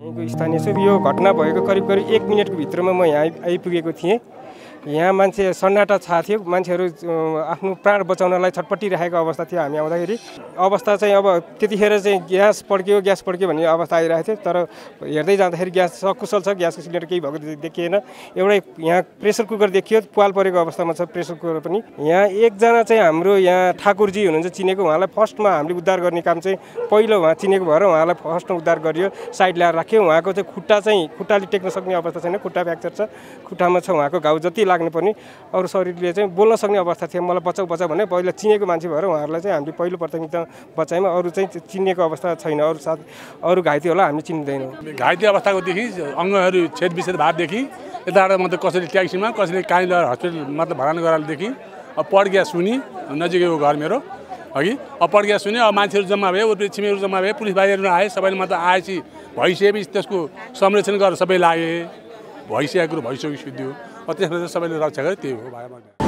यहाँको स्थानीय छु यो घटना भएको करिब करिब एक मिनटको भित्रमा म यहाँ आइ- आइपुगेको थिएँ। यहाँ मान्छे सन्नाटा छा थियो। मान्छेहरू आफ्नो प्राण बचाउनलाई छटपटिरहेको अवस्था थियो हामी आउँदाखेरि। अवस्था चाहिँ अब त्यतिखेर चाहिँ ग्यास पड्क्यो ग्यास पड्क्यो भन्ने अवस्था आइरहेको थियो। तर हेर्दै जाँदाखेरि ग्यास सकुशल छ ग्यासको सिलिन्डर केही भएको देखिएन। एउटै यहाँ प्रेसर कुकर देखियो पाल परेको अवस्थामा छ प्रेसर कुकर पनि। यहाँ एकजना चाहिँ हाम्रो यहाँ ठाकुरजी हुनुहुन्छ चिनेको। उहाँलाई फर्स्टमा हामीले उद्धार गर्ने काम चाहिँ पहिलो उहाँ चिनेको भएर उहाँलाई फर्स्टमा उद्धार गरियो। साइड ल्याएर राख्यो। उहाँको चाहिँ खुट्टा चाहिँ खुट्टाले टेक्न सक्ने अवस्था छैन। खुट्टा फ्र्याक्चर छ। खुट्टामा छ उहाँको घाउ। जति लाग्ने पनि अरू शरीरले चाहिँ बोल्न सक्ने अवस्था थियो। मलाई बचाउ बचाउ भने पहिला चिनेको मान्छे भएर उहाँहरूलाई चाहिँ हामीले पहिलो प्राथमिकता बचाइमा अरू चाहिँ चिनेको अवस्था छैन। अरू साथ अरू घाइते होला हामी चिन्दैनौँ। घाइते अवस्थाकोदेखि अङ्गहरू छेद विच्छेद भएदेखि यताबाट मतलब कसैले ट्याक्सीमा कसैले काहीँ लगेर हस्पिटल मतलब भरान गराएदेखि अब पड्किया सुनि नजिकैको घर मेरो अघि अब पड्किया सुने अब मान्छेहरू जम्मा भए वरिपरि छिमेकीहरू जम्मा भए पुलिस भाइहरू आए सबैले मतलब आएपछि भइसकेपछि त्यसको संरक्षण गरेर सबै लागे। भइसकेको कुरो हो अब त्यसमा चाहिँ सबैले रक्षा गरे त्यही हो भाइ